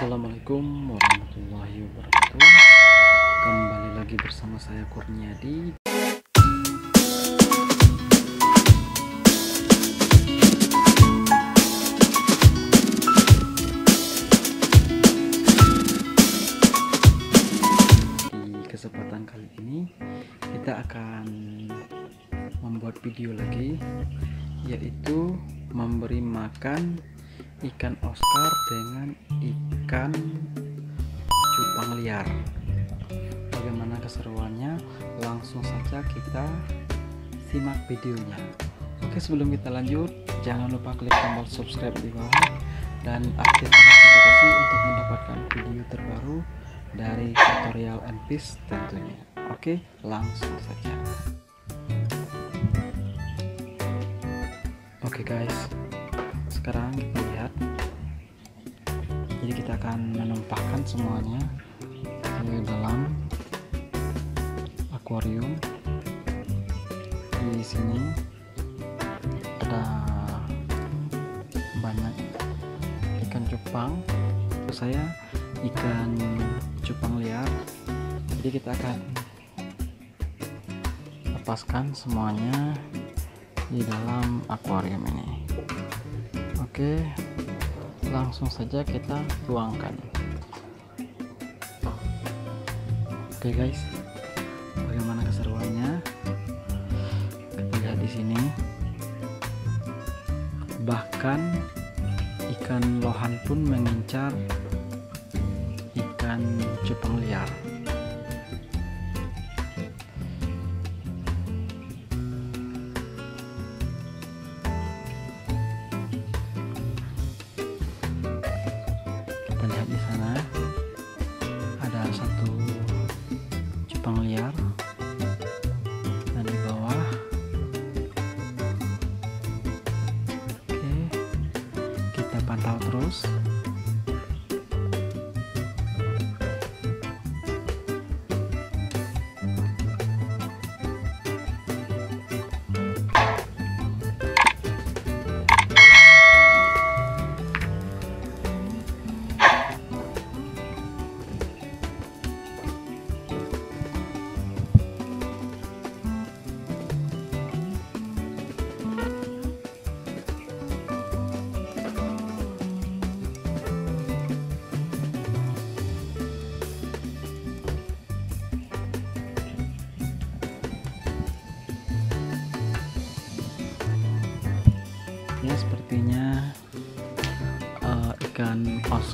Assalamualaikum warahmatullahi wabarakatuh. Kembali lagi bersama saya Kurniadi. Di kesempatan kali ini kita akan membuat video lagi yaitu memberi makan ikan Oscar dengan ikan cupang liar. Bagaimana keseruannya? Langsung saja kita simak videonya. Oke sebelum kita lanjut jangan lupa klik tombol subscribe di bawah dan aktifkan notifikasi untuk mendapatkan video terbaru dari tutorial NPIS tentunya. Oke langsung saja. Oke guys. Sekarang kita lihat jadi kita akan menumpahkan semuanya ke dalam akuarium. Di sini ada banyak ikan cupang. Itu saya ikan cupang liar. Jadi kita akan lepaskan semuanya di dalam akuarium ini oke langsung saja kita tuangkan. Oke guys. Bagaimana keseruannya? Kita lihat di sini. Bahkan ikan lohan pun mengincar ikan cupang liar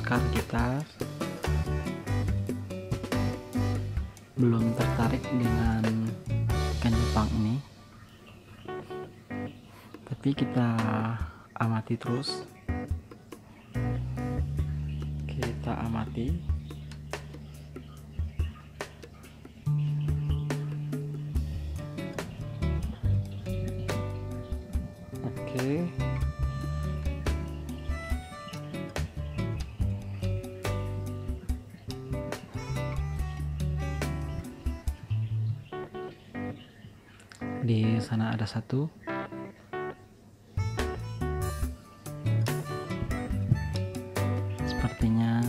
Oscar kita belum tertarik dengan ikan Jepang ini. Tapi kita amati terus. Kita amati. Oke di sana ada satu. Sepertinya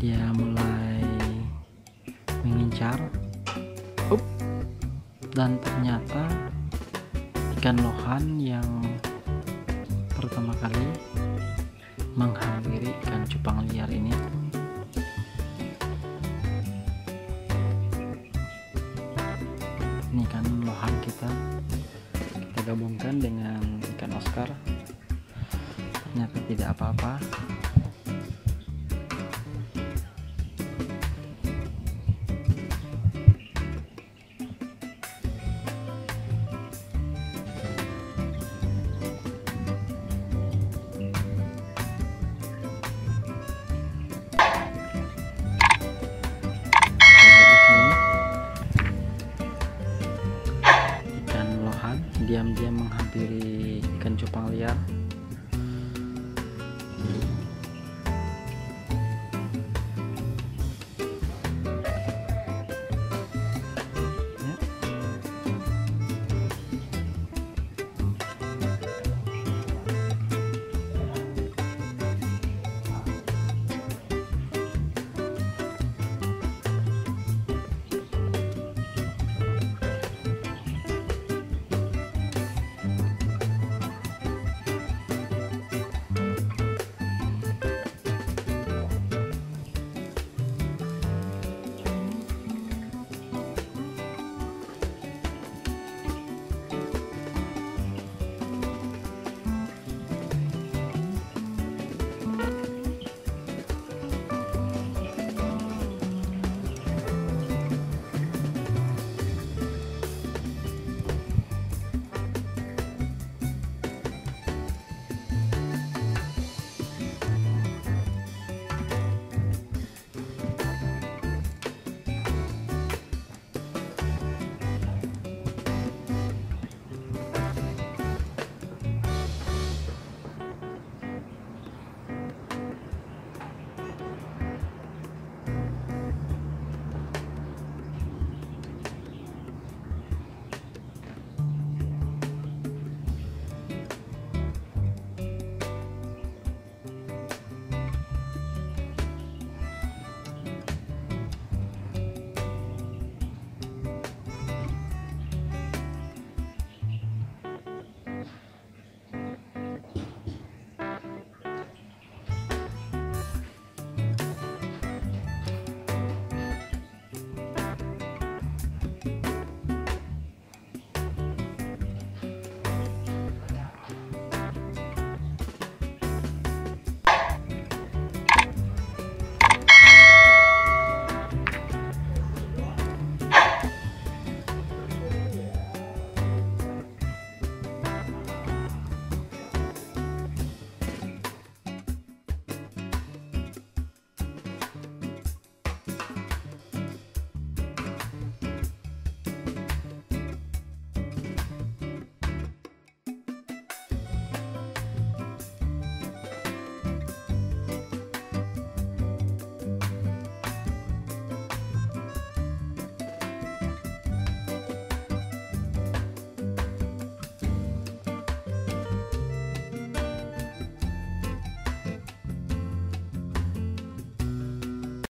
dia mulai mengincar. Up. dan ternyata ikan lohan yang pertama kali menghampiri ikan cupang dengan ikan Oscar diam-diam menghampiri ikan cupang liar